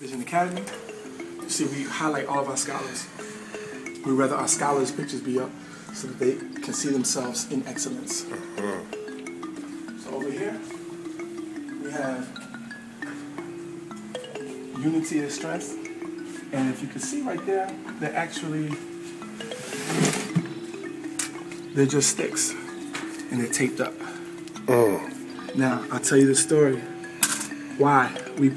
Vision Academy. You see, we highlight all of our scholars. We rather our scholars' pictures be up so that they can see themselves in excellence. So over here, we have unity is strength. And if you can see right there, they're actually, they're just sticks and they're taped up. Oh. Now, I'll tell you the story why we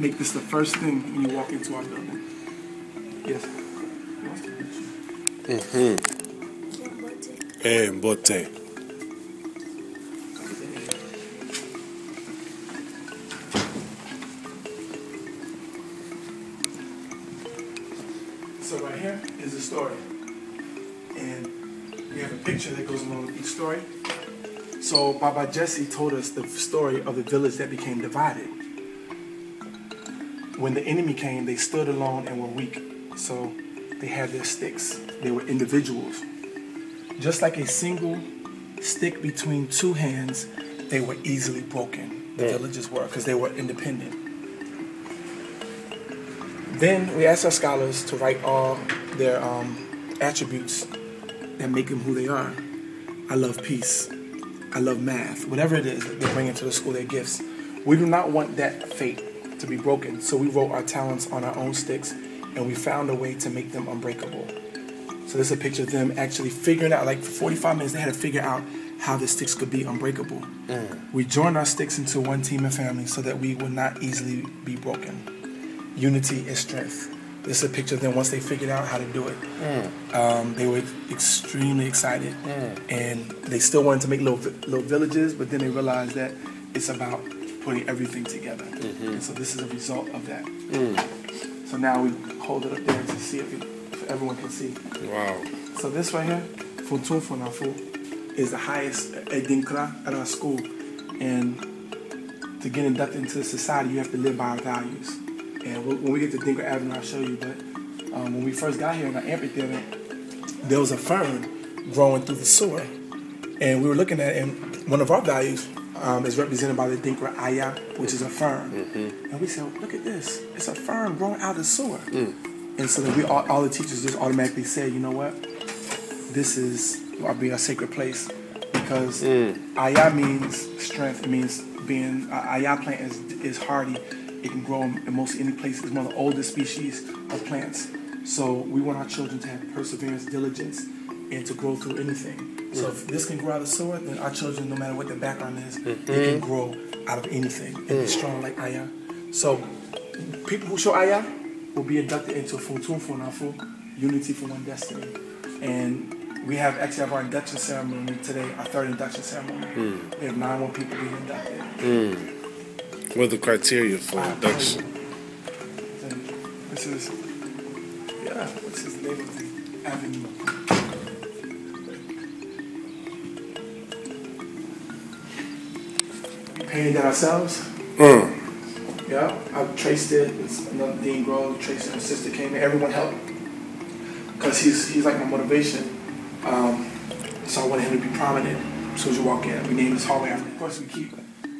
make this the first thing when you walk into our building. Yes. Mm-hmm. Hey, Mbote. So right here is the story. And we have a picture that goes along with each story. So Baba Jesse told us the story of the village that became divided. When the enemy came, they stood alone and were weak. So they had their sticks. They were individuals. Just like a single stick between two hands, they were easily broken. The villages were, because they were independent. Then we asked our scholars to write all their um, attributes that make them who they are. I love peace. I love math. Whatever it is that they bring into the school, their gifts. We do not want that fate to be broken. So we wrote our talents on our own sticks and we found a way to make them unbreakable. So this is a picture of them actually figuring out, like for 45 minutes, they had to figure out how the sticks could be unbreakable. Mm. We joined our sticks into one team and family so that we would not easily be broken unity is strength. This is a picture of them once they figured out how to do it. Mm. Um, they were extremely excited, mm. and they still wanted to make little little villages, but then they realized that it's about putting everything together. And so this is a result of that. So now we hold it up there to see if, it, if everyone can see. Wow. So this right here, Funtun Funafu, is the highest Adinkra at our school. And to get inducted into society, you have to live by our values. And when when we get to Dinkra Avenue, I'll show you. But um, when we first got here in our amphitheater, there was a fern growing through the sewer. And we were looking at it, and one of our values um, is represented by the Dinkra Aya, which is a fern. And we said, look at this. It's a fern growing out of the sewer. And so then we all, all the teachers just automatically said, you know what? This is will be a sacred place because Aya means strength. It means being uh, Aya plant is, is hardy. It can grow in most any place. It's one of the oldest species of plants. So we want our children to have perseverance, diligence, and to grow through anything. So if this can grow out of sewer, then our children, no matter what their background is, they can mm-hmm. grow out of anything and be mm. strong like Aya. So people who show Aya will be inducted into Funtun Funafu, Unity for One Destiny. And we have actually have our induction ceremony today, our third induction ceremony. Mm. We have nine more people being inducted. Mm. What are the criteria for induction? This is, yeah, what's his name of the avenue? Painted that ourselves. Mm. Yeah, I traced it. It's another Dean Grove, traced it. My sister came in. Everyone helped because he's he's like my motivation. Um, so I wanted him to be prominent. As soon as you walk in, we named this hallway after. Of course, we keep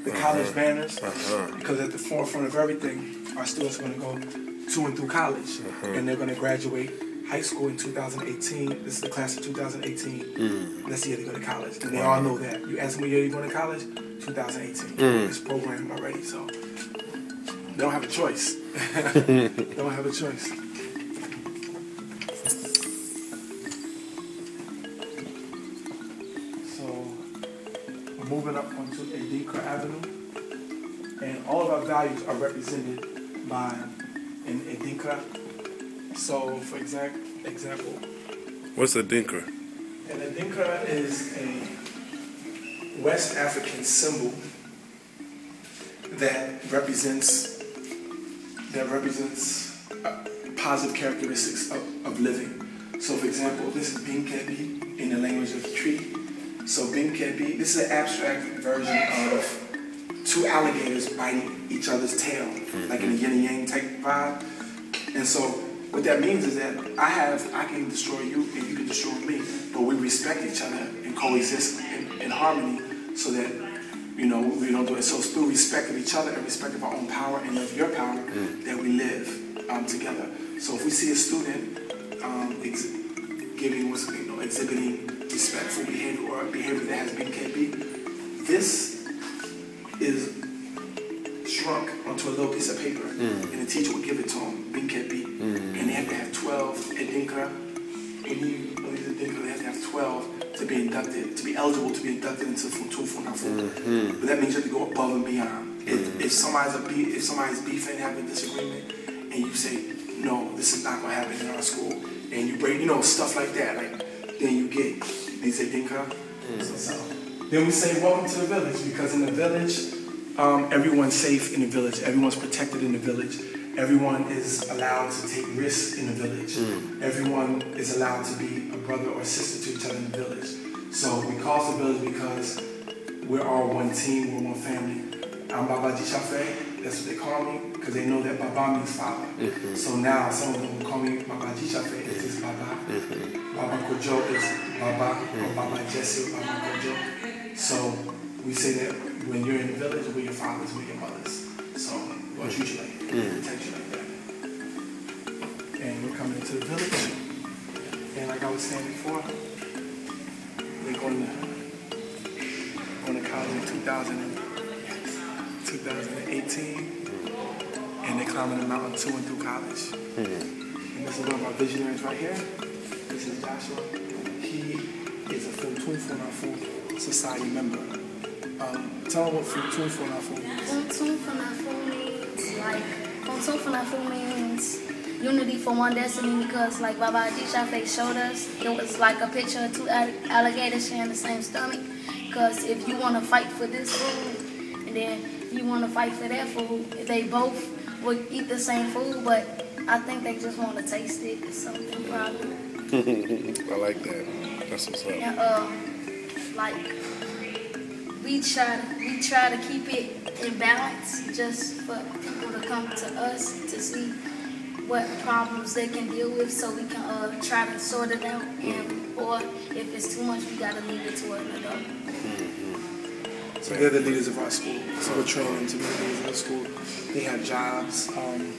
the uh-huh. college banners uh-huh. because at the forefront of everything, our students are going to go to and through college, uh-huh. and they're going to graduate high school in 2018. This is the class of 2018. That's mm. the year they go to college, and they all know that. You ask them what year you're going to college? 2018. Mm. It's programmed already, so they don't have a choice. they don't have a choice. So we're moving up onto Adinkra Avenue, and all of our values are represented by an Adinkra. So, for exact example, What's a dinka? And a Adinkra is a West African symbol that represents that represents uh, positive characteristics of, of living. So, for example, this is Bi Nka Bi in the language of the tree. So, Bi Nka Bi, this is an abstract version of two alligators biting each other's tail, like in a yin and yang type vibe. And so, what that means is that I have, I can destroy you and you can destroy me, but we respect each other and coexist in, in harmony so that, you know, we don't do it. So it's through respect of each other and respect of our own power and of your power that we live um, together. So if we see a student um, ex- giving, what's, you know, exhibiting respectful behavior or behavior that has been can't this is shrunk onto a little piece of paper, mm. and the teacher would give it to them, Bi Nka Bi, and they have to have 12 Adinkra. When you you Adinkra, they have to have 12 to be inducted, to be eligible to be inducted into Funtun Funafu. Mm-hmm. But that means you have to go above and beyond. If, mm. if somebody's a beef, if somebody's beefing, having a disagreement, and you say, no, this is not gonna happen in our school, and you break, you know, stuff like that, like then you get these Adinkra. Mm. So, so then we say, welcome to the village, because in the village, um, everyone's safe in the village. Everyone's protected in the village. Everyone is allowed to take risks in the village. Hmm. Everyone is allowed to be a brother or sister to each other in the village. So we call it the village because we're all one team, we're one family. I'm Baba Jishafe, that's what they call me, because they know that Baba means father. Mm-hmm. So now some of them will call me Baba Jishafe, it is mm-hmm. Baba. Mm-hmm. Baba Kojo is Baba, or Baba Jesse, or Baba Kojo. So we say that when you're in the village, we're your fathers, we're your mothers. So we'll treat you like that, protect you like that. And we're coming into the village. And like I was saying before, we're going to, going to college in 2000 2018. And they're climbing the mountain to and through college. And this is one of our visionaries right here. This is Joshua. He is a full, Funtun Funafu Society member. Um, tell me what Funtun Funafu means. Funtun Funafu means like Funtun Funafu means unity for one destiny because like Baba Aji showed us, it was like a picture of two alligators sharing the same stomach. Because if you want to fight for this food and then you want to fight for that food, they both would eat the same food, but I think they just want to taste it or something probably. I like that. That's what's up. And uh, like we try we try to keep it in balance just for people to come to us to see what problems they can deal with so we can uh, try to sort it out and or if it's too much we gotta leave it to an adult. So they're the leaders of our school. So we're training them to be the leaders of the school. They have jobs. Um,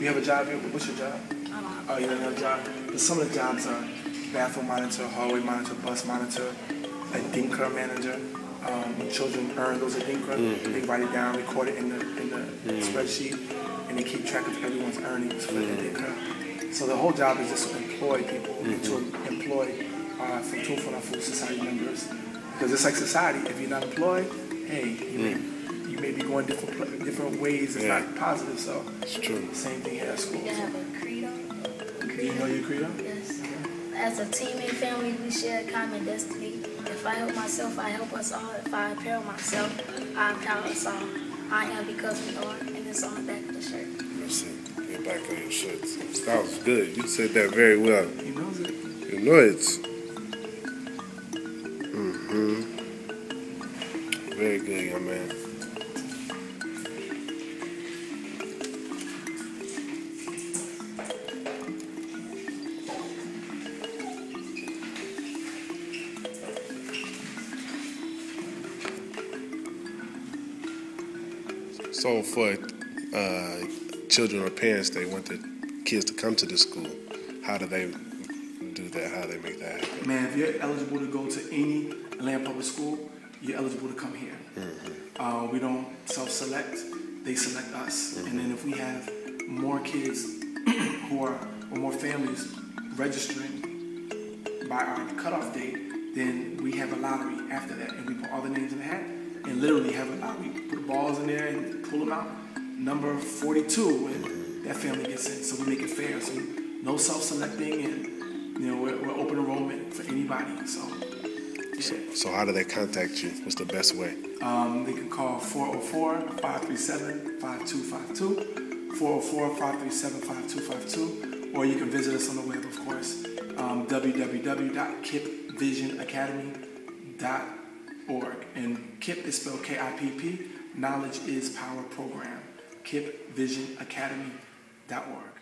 you have a job here? What's your job? Don't. Oh, you don't have a job? But some of the jobs are bathroom monitor, hallway monitor, bus monitor, a DINKRA manager. Um, children earn those DINKRA. Mm-hmm. They write it down, record it in the, in the mm-hmm. spreadsheet, and they keep track of everyone's earnings for the DINKRA. Mm-hmm. So the whole job is just to employ people, to employ uh, from Tufana Food Society members. Because it's like society. If you're not employed, hey, you, may, you may be going different different ways. It's Yeah. not positive. So It's true. same thing here at school. We can have a credo. Do you know your credo? Yes. As a team and family, we share a common destiny. If I help myself, I help us all. If I empower myself, I empower us all. I am because we are, and it's on the back of the shirt. Let's see. Get back on your shirts. That was good. You said that very well. He knows it. You know it. Mm-hmm. Very good, young man. So for uh, children or parents, they want their kids to come to the school. How do they do that? How do they make that happen? Man, if you're eligible to go to any Atlanta public school, you're eligible to come here. Uh, we don't self-select; they select us. And then if we have more kids who are or more families registering by our cutoff date, then we have a lottery after that, and we put all the names in the hat and literally have a lottery. Balls in there and pull them out. Number 42, and that family gets in. So we make it fair. So no self-selecting, and you know we're, we're open enrollment for anybody. So So, so how do they contact you? What's the best way? um, they can call 404-537-5252, 404-537-5252, or you can visit us on the web, of course, um, www.kippvisionacademy.org. And KIPP is spelled K-I-P-P, Knowledge is Power Program, kippvisionacademy.org.